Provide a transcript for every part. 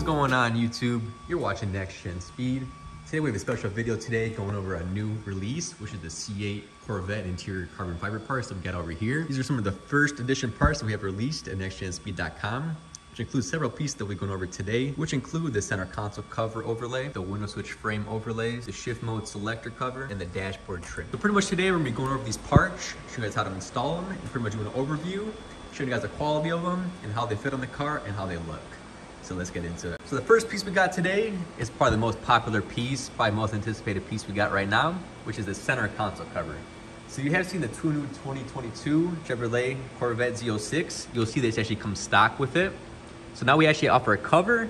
Is going on YouTube? You're watching Next Gen Speed. Today we have a special video today going over a new release, which is the C8 Corvette interior carbon fiber parts that we got over here. These are some of the first edition parts that we have released at nextgenspeed.com which includes several pieces that we're going over today, which include the center console cover overlay, the window switch frame overlays, the shift mode selector cover, and the dashboard trim. So pretty much today we're going to be going over these parts, showing you guys how to install them, and pretty much doing an overview, showing you guys the quality of them, and how they fit on the car, and how they look. So let's get into it. So the first piece we got today is probably the most popular piece, probably most anticipated piece we got right now, which is the center console cover. So you have seen the two new 2022 Chevrolet Corvette Z06. You'll see this actually comes stock with it. So now we actually offer a cover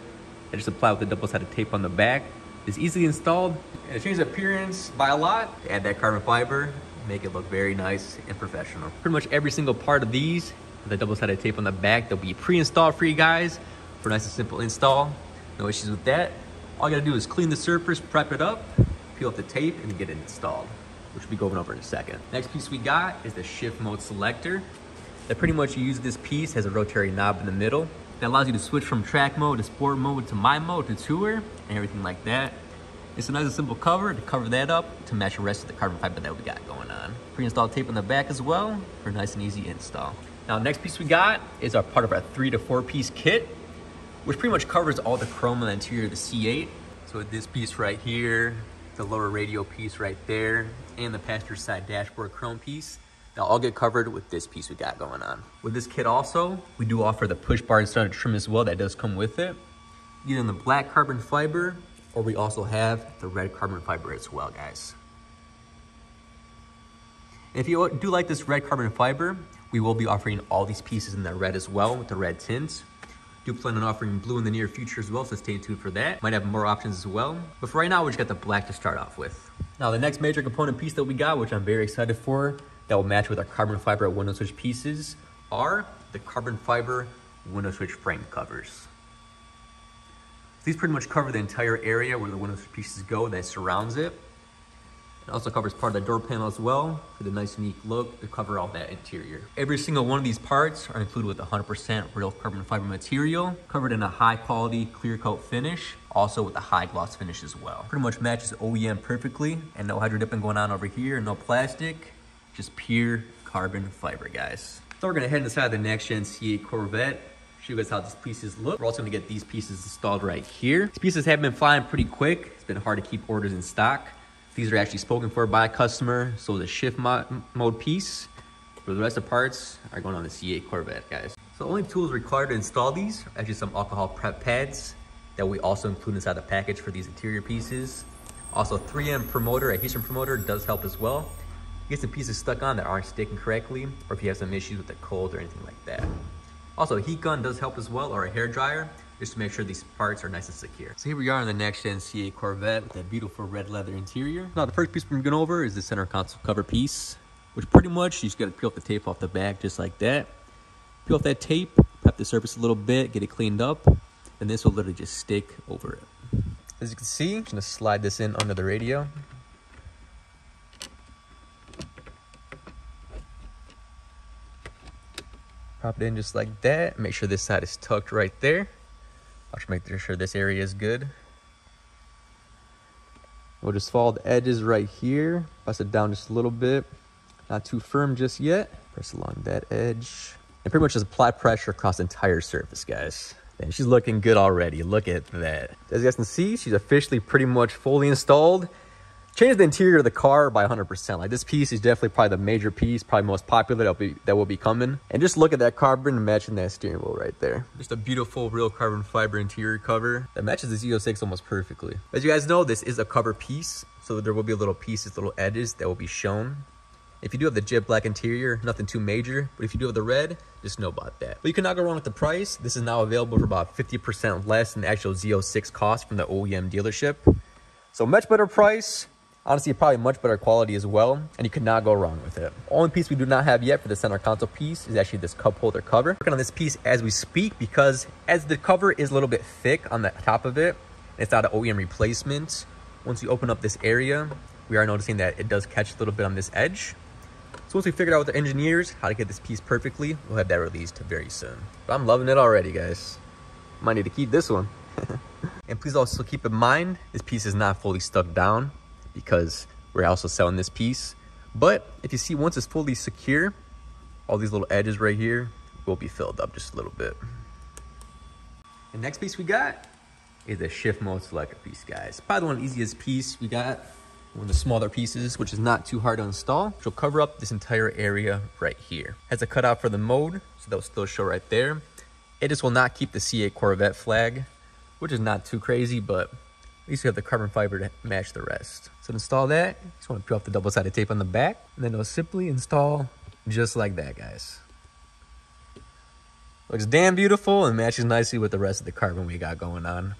that just apply with the double-sided tape on the back. It's easily installed and it changes appearance by a lot. Add that carbon fiber, make it look very nice and professional. Pretty much every single part of these, the double-sided tape on the back, they'll be pre-installed for you guys for a nice and simple install. No issues with that. All you gotta do is clean the surface, prep it up, peel off the tape, and get it installed, which we'll be going over in a second. Next piece we got is the shift mode selector. That pretty much you use this piece, has a rotary knob in the middle that allows you to switch from track mode to sport mode to my mode to tour and everything like that. It's a nice and simple cover to cover that up to match the rest of the carbon fiber that we got going on. Pre-installed tape on the back as well for a nice and easy install. Now next piece we got is our part of our three to four piece kit, which pretty much covers all the chrome on the interior of the C8. So this piece right here, the lower radio piece right there, and the passenger side dashboard chrome piece, They'll all get covered with this piece we got going on. With this kit also, we do offer the push bar and studded trim as well that does come with it. Either in the black carbon fiber, or we also have the red carbon fiber as well, guys. If you do like this red carbon fiber, we will be offering all these pieces in the red as well with the red tint. Do plan on offering blue in the near future as well, so stay tuned for that. Might have more options as well. But for right now, we just got the black to start off with. Now, the next major component piece that we got, which I'm very excited for, that will match with our carbon fiber window switch pieces are the carbon fiber window switch frame covers. These pretty much cover the entire area where the window switch pieces go that surrounds it. It also covers part of the door panel as well for the nice unique look to cover all that interior. Every single one of these parts are included with 100% real carbon fiber material, covered in a high quality clear coat finish, also with a high gloss finish as well. Pretty much matches OEM perfectly and no hydro dipping going on over here, no plastic, just pure carbon fiber, guys. So we're gonna head inside the next gen C8 Corvette, show you guys how these pieces look. We're also gonna get these pieces installed right here. These pieces have been flying pretty quick. It's been hard to keep orders in stock. These are actually spoken for by a customer. So the shift mo mode piece, for the rest of parts are going on the C8 Corvette, guys. So the only tools required to install these are actually some alcohol prep pads that we also include inside the package for these interior pieces. Also 3M promoter, adhesion promoter does help as well get some pieces stuck on that aren't sticking correctly, or if you have some issues with the cold or anything like that. Also, a heat gun does help as well, or a hair dryer, just to make sure these parts are nice and secure. So here we are in the next gen C8 Corvette with that beautiful red leather interior. Now the first piece we're going over is the center console cover piece, which pretty much you just gotta peel off the tape off the back just like that. Peel off that tape, prep the surface a little bit, get it cleaned up, and this will literally just stick over it. As you can see, I'm gonna slide this in under the radio. Pop it in just like that. Make sure this side is tucked right there. I'll just make sure this area is good. We'll just follow the edges right here. Press it down just a little bit. Not too firm just yet. Press along that edge. And pretty much just apply pressure across the entire surface, guys. And she's looking good already. Look at that. As you guys can see, she's officially pretty much fully installed changed the interior of the car by 100%. Like this piece is definitely probably the major piece, probably most popular that will be, that will be coming. And just look at that carbon matching that steering wheel right there. Just a beautiful real carbon fiber interior cover that matches the Z06 almost perfectly. As you guys know, this is a cover piece. So there will be a little pieces, little edges that will be shown. If you do have the jet black interior, nothing too major, but if you do have the red, just know about that. But you cannot go wrong with the price. This is now available for about 50% less than the actual Z06 cost from the OEM dealership. So much better price, Honestly, probably much better quality as well, and you could not go wrong with it. Only piece we do not have yet for the center console piece is actually this cup holder cover. Working on this piece as we speak because as the cover is a little bit thick on the top of it, it's not an OEM replacement. Once you open up this area, we are noticing that it does catch a little bit on this edge. So once we figured out with the engineers how to get this piece perfectly, we'll have that released very soon. But I'm loving it already, guys. Might need to keep this one. and please also keep in mind, this piece is not fully stuck down because we're also selling this piece. But if you see, once it's fully secure, all these little edges right here will be filled up just a little bit. The next piece we got is a shift mode selector piece, guys. Probably one of the easiest piece we got. One of the smaller pieces, which is not too hard to install. Which will cover up this entire area right here. Has a cutout for the mode, so that will still show right there. It just will not keep the C8 Corvette flag, which is not too crazy, but least you have the carbon fiber to match the rest. So to install that, just want to peel off the double-sided tape on the back, and then it'll simply install just like that, guys. Looks damn beautiful and matches nicely with the rest of the carbon we got going on.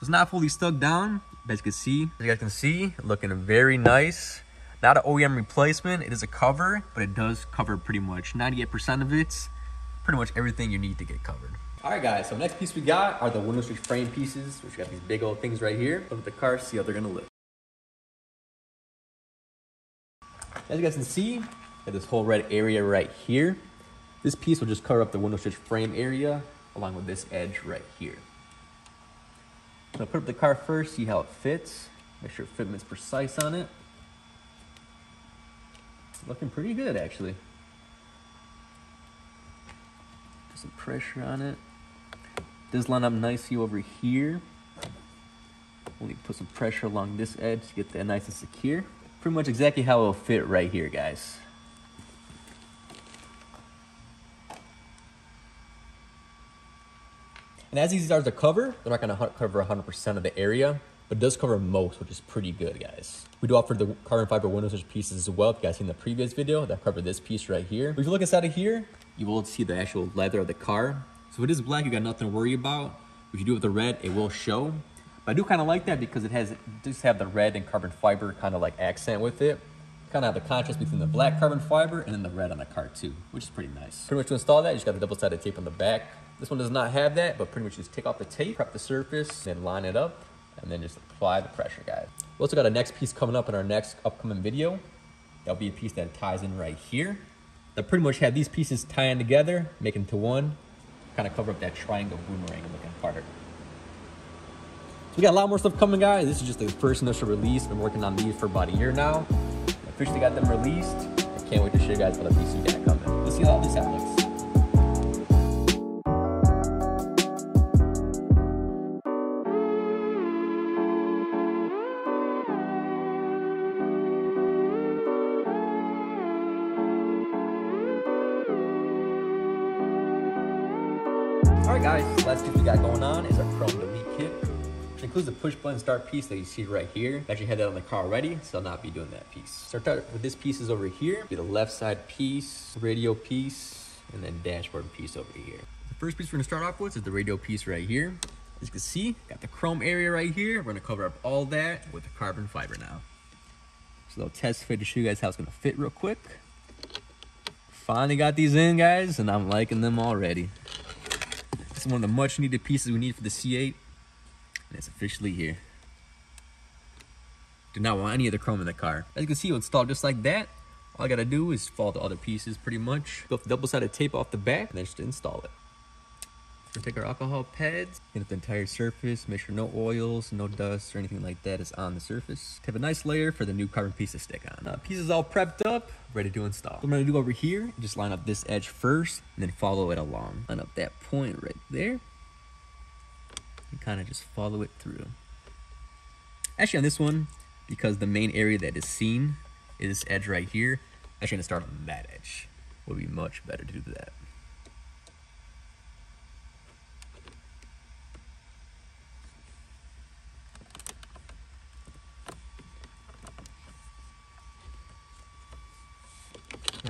It's not fully stuck down, as you can see. As you guys can see, looking very nice. Not an OEM replacement, it is a cover, but it does cover pretty much 98% of it. Pretty much everything you need to get covered. All right, guys, so next piece we got are the window switch frame pieces, which got these big old things right here. Look at the car, see how they're gonna look. As you guys can see, got this whole red area right here. This piece will just cover up the window switch frame area along with this edge right here. So put up the car first, see how it fits. Make sure fitment's precise on it. Looking pretty good actually. Put some pressure on it. Does line up nicely over here. Only put some pressure along this edge to get that nice and secure. Pretty much exactly how it'll fit right here, guys. And as these are the cover, they're not gonna cover 100% of the area, but it does cover most, which is pretty good, guys. We do offer the carbon fiber window switch pieces as well. If you guys seen the previous video, that covered this piece right here. But if you look inside of here, you will see the actual leather of the car. So if it is black, you got nothing to worry about. If you do it with the red, it will show. But I do kind of like that because it has does have the red and carbon fiber kind of like accent with it. Kind of have the contrast between the black carbon fiber and then the red on the car too, which is pretty nice. Pretty much to install that, you just got the double-sided tape on the back. This one does not have that, but pretty much just take off the tape, prep the surface, then line it up, and then just apply the pressure guys. We also got a next piece coming up in our next upcoming video. That'll be a piece that ties in right here. That pretty much have these pieces tying together, making to one, kind of cover up that triangle boomerang looking part. So We got a lot more stuff coming, guys. This is just the first initial release. Been working on these for about a year now. Officially got them released. I can't wait to show you guys what piece we got coming. Let's see how this out looks. Includes the push button start piece that you see right here. I actually had that on the car already, so I'll not be doing that piece. Start with this piece is over here. Be the left side piece, radio piece, and then dashboard piece over here. The first piece we're gonna start off with is the radio piece right here. As you can see, got the chrome area right here. We're gonna cover up all that with the carbon fiber now. So they'll test fit to show you guys how it's gonna fit real quick. Finally got these in, guys, and I'm liking them already. This is one of the much needed pieces we need for the C8 and it's officially here. Do not want any of the chrome in the car. As you can see, it installed just like that. All I gotta do is follow the other pieces pretty much. Go the double-sided tape off the back and then just install it. Take our alcohol pads, clean up the entire surface, make sure no oils, no dust, or anything like that is on the surface. Have a nice layer for the new carbon piece to stick on. Uh, piece is all prepped up, ready to install. What I'm gonna do over here, just line up this edge first, and then follow it along. Line up that point right there, and kind of just follow it through. Actually on this one, because the main area that is seen is this edge right here, actually gonna start on that edge. Would be much better to do that.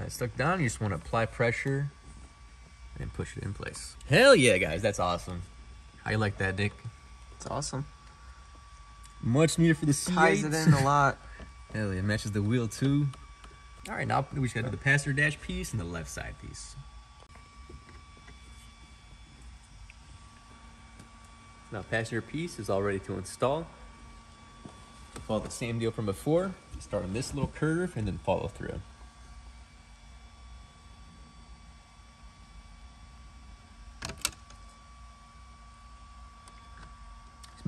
Stuck down, you just want to apply pressure and push it in place. Hell yeah, guys, that's awesome. How you like that, Dick? It's awesome. Much needed for the C8. Ties it in a lot. Hell yeah, matches the wheel too. All right, now we should gotta do the passenger dash piece and the left side piece. Now passenger piece is all ready to install. Follow the same deal from before. Start on this little curve and then follow through.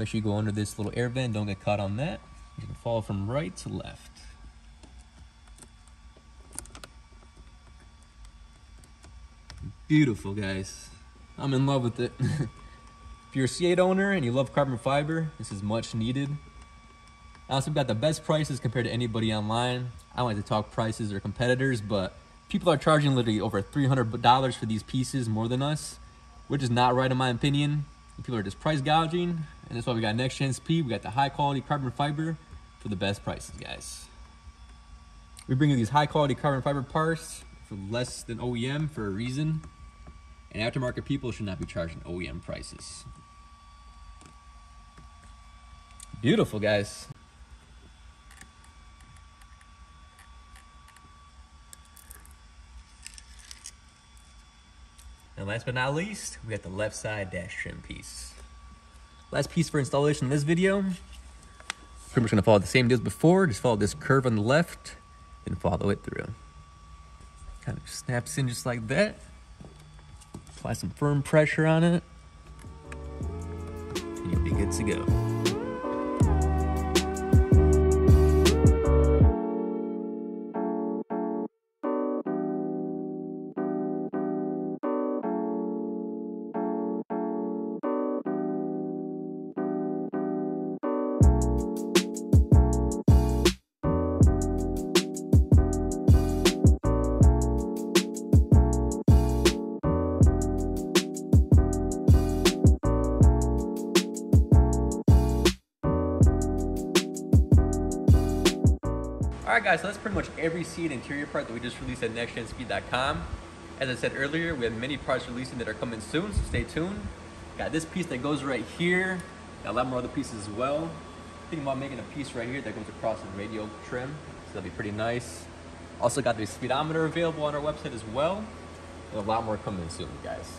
Make sure you go under this little air vent. Don't get caught on that. You can follow from right to left. Beautiful, guys. I'm in love with it. if you're a C8 owner and you love carbon fiber, this is much needed. Honestly, we've got the best prices compared to anybody online. I don't like to talk prices or competitors, but people are charging literally over $300 for these pieces more than us, which is not right in my opinion. People are just price gouging, and that's why we got Next Gen Speed. We got the high quality carbon fiber for the best prices, guys. We bring you these high quality carbon fiber parts for less than OEM for a reason. And aftermarket people should not be charging OEM prices. Beautiful, guys. Last but not least, we got the left side dash trim piece. Last piece for installation in this video. Pretty much gonna follow the same deal as before, just follow this curve on the left and follow it through. Kind of snaps in just like that. Apply some firm pressure on it. And you'll be good to go. Guys, so that's pretty much every C8 interior part that we just released at nextgenspeed.com. As I said earlier, we have many parts releasing that are coming soon, so stay tuned. Got this piece that goes right here. Got a lot more other pieces as well. Thinking about making a piece right here that goes across the radial trim, so that'll be pretty nice. Also got the speedometer available on our website as well. And a lot more coming soon, guys.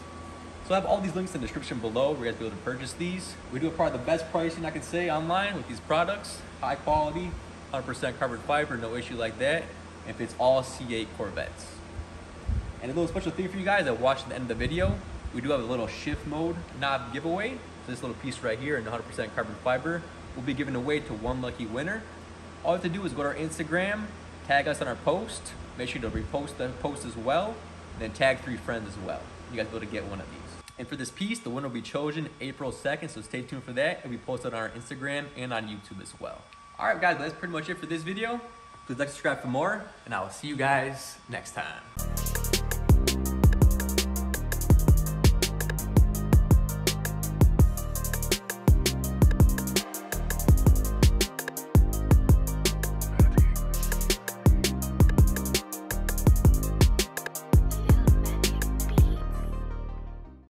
So I have all these links in the description below where you guys be able to purchase these. We do have probably the best pricing I can say online with these products. High quality, 100% carbon fiber, no issue like that. If it's all C8 Corvettes. And a little special thing for you guys that watched the end of the video, we do have a little shift mode knob giveaway. So this little piece right here in 100% carbon fiber will be given away to one lucky winner. All you have to do is go to our Instagram, tag us on our post, make sure to repost the post as well, and then tag three friends as well. You guys will be able to get one of these. And for this piece, the winner will be chosen April 2nd, so stay tuned for that. It'll be posted on our Instagram and on YouTube as well. All right, guys, that's pretty much it for this video. Please like, subscribe for more, and I will see you guys next time.